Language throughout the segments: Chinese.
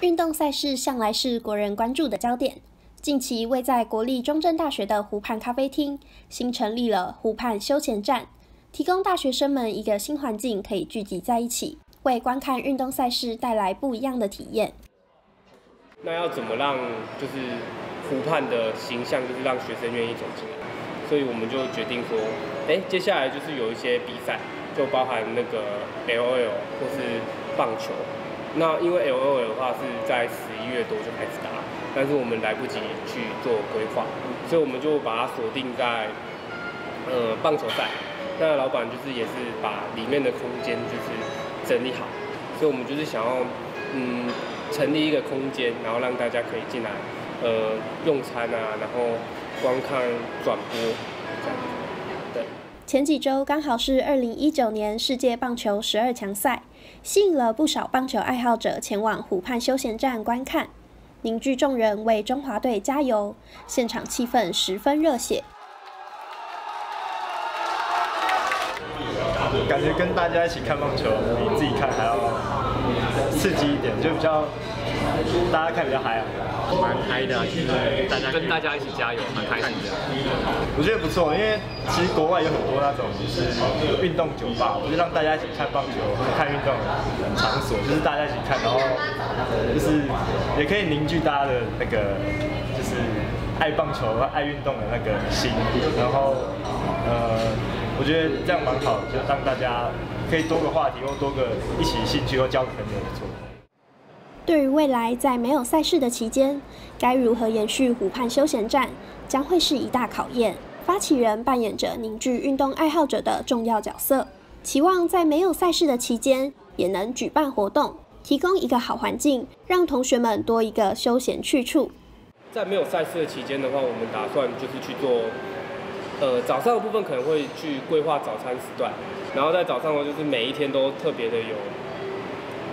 运动赛事向来是国人关注的焦点。近期，位在国立中正大学的湖畔咖啡厅新成立了湖畔休闲站，提供大学生们一个新环境，可以聚集在一起，为观看运动赛事带来不一样的体验。那要怎么让就是湖畔的形象，就是让学生愿意走进来？所以我们就决定说，哎，接下来就是有一些比赛，就包含那个 L O L 或是棒球。那因为 L O L 的话是在十一月多就开始打，但是我们来不及去做规划，所以我们就把它锁定在呃棒球赛。那老板就是也是把里面的空间就是整理好，所以我们就是想要嗯成立一个空间，然后让大家可以进来呃用餐啊，然后观看转播。前几周刚好是二零一九年世界棒球十二强赛。吸引了不少棒球爱好者前往湖畔休闲站观看，凝聚众人为中华队加油，现场气氛十分热血。感觉跟大家一起看棒球，比自己看还要刺激一点，就比较大家看比较嗨啊。蛮嗨的，就是大家跟大家一起加油，蛮开心的。我觉得不错，因为其实国外有很多那种就是运动酒吧，我就是让大家一起看棒球、看运动的场所，就是大家一起看，然后就是也可以凝聚大家的那个就是爱棒球、爱运动的那个心。然后呃，我觉得这样蛮好，就让大家可以多个话题，或多个一起兴趣，或交个朋友，不错。对于未来在没有赛事的期间，该如何延续湖畔休闲站，将会是一大考验。发起人扮演着凝聚运动爱好者的重要角色，期望在没有赛事的期间，也能举办活动，提供一个好环境，让同学们多一个休闲去处。在没有赛事的期间的话，我们打算就是去做，呃，早上的部分可能会去规划早餐时段，然后在早上的话，就是每一天都特别的有。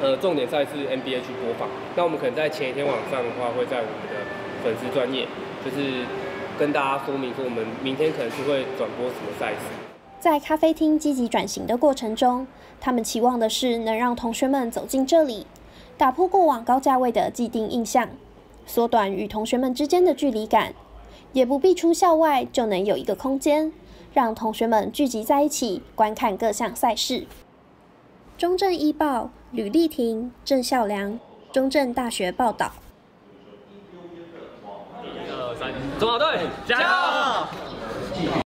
呃，重点赛事 NBA 去播放。那我们可能在前一天晚上的话，会在我们的粉丝专业，就是跟大家说明说，我们明天可能是会转播什么赛事。在咖啡厅积极转型的过程中，他们期望的是能让同学们走进这里，打破过往高价位的既定印象，缩短与同学们之间的距离感，也不必出校外就能有一个空间，让同学们聚集在一起观看各项赛事。中正一报吕丽婷、郑孝良，中正大学报道。中队，加油！